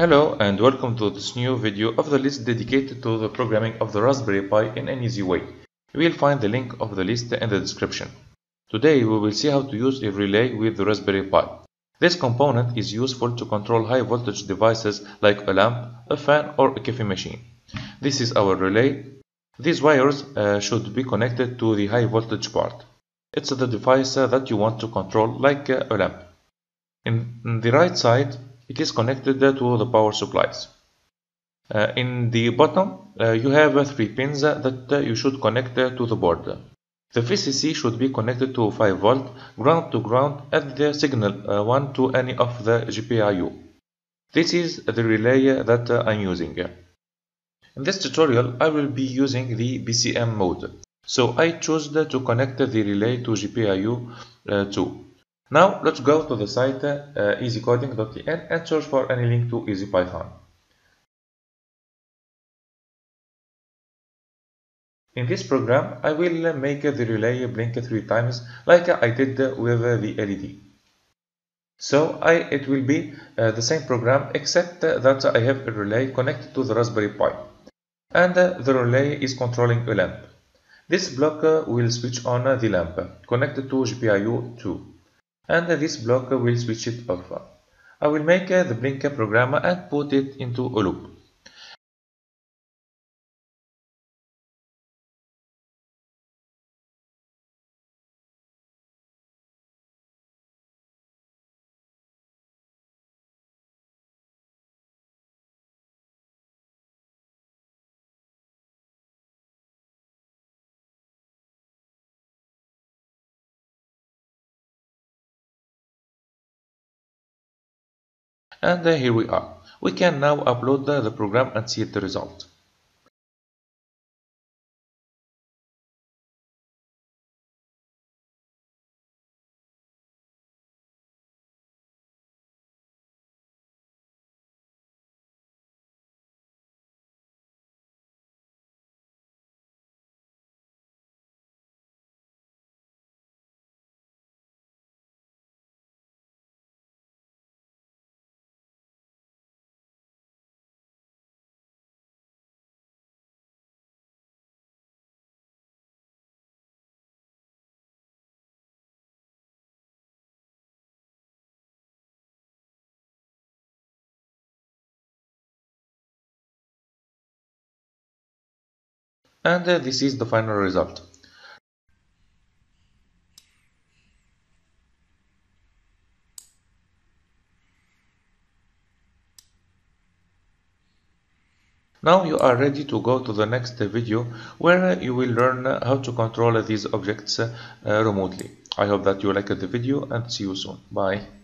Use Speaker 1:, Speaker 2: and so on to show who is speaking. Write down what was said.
Speaker 1: Hello and welcome to this new video of the list dedicated to the programming of the Raspberry Pi in an easy way. You will find the link of the list in the description. Today we will see how to use a relay with the Raspberry Pi. This component is useful to control high voltage devices like a lamp, a fan or a coffee machine. This is our relay. These wires uh, should be connected to the high voltage part. It's the device uh, that you want to control like uh, a lamp. In, in the right side it is connected to the power supplies. Uh, in the bottom, uh, you have uh, three pins that you should connect to the board. The VCC should be connected to 5 volt, ground to ground, and the signal 1 to any of the GPIO. This is the relay that I'm using. In this tutorial, I will be using the BCM mode. So I chose to connect the relay to GPIO uh, 2. Now let's go to the site uh, easycoding.tn and search for any link to EasyPython. In this program, I will make the relay blink three times like I did with the LED. So I, it will be uh, the same program except that I have a relay connected to the Raspberry Pi. And uh, the relay is controlling a lamp. This block uh, will switch on the lamp connected to GPIO 2 and this block will switch it off. I will make uh, the blinker program and put it into a loop. And here we are. We can now upload the, the program and see the result. And uh, this is the final result. Now you are ready to go to the next video where you will learn how to control these objects uh, remotely. I hope that you liked the video and see you soon. Bye.